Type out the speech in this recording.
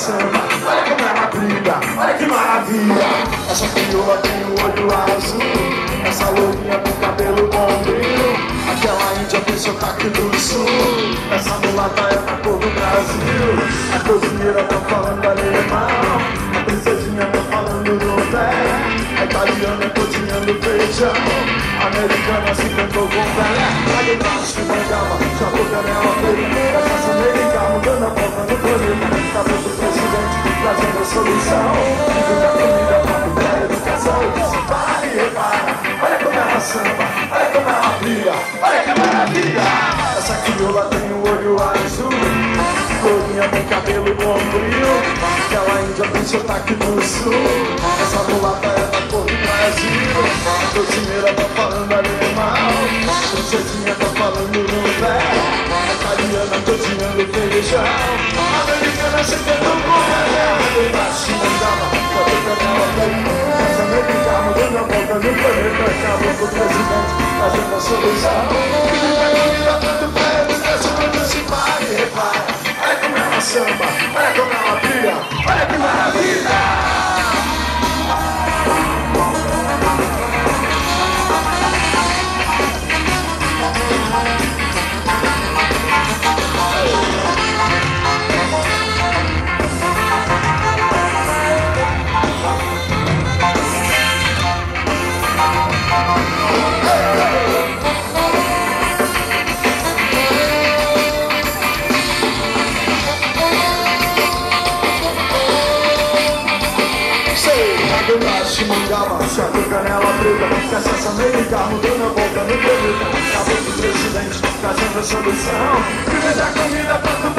dançando. Olha como ela brilha, olha que maravilha. Essa crioula tem o olho azul, essa lourinha com cabelo bombeiro, Aquela índia do sotaque do sul, essa mulata é da cor do Brasil. A cozinheira tá falando alemão, a princesinha tá falando no pé. A italiana tá cozinhando feijão, a americana se cantou com velé. A guitarra se pegava, já vou nela. Solução. Fica a comida pra a educação para e repara, olha como ela samba Olha como ela brilha, olha que maravilha. Essa crioula tem o olho azul Corinha tem cabelo bombril Aquela índia tem sotaque do sul. Essa mulata é da cor do Brasil. A cozinheira tá falando alemão A tá falando no pé A italiana cozinhando feijão. A americana chegando americana dando a volta no planeta Acabou com o presidente, fazendo a solução Fica a comida tanto pé, educação, quando se para e repara Olha como ela samba, olha como ela brilha, olha que maravilha! Sei, Mangaba, chato, canela preta Cachaça americana, mudando a volta no planeta Acabou do presidente, trazendo a solução Primeira comida, Se vai